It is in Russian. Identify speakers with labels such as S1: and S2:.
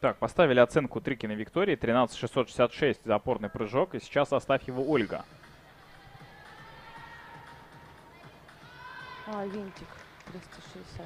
S1: Так, поставили оценку Трикина Виктории 13666 за опорный прыжок. И сейчас его Ольга.
S2: А, винтик 360.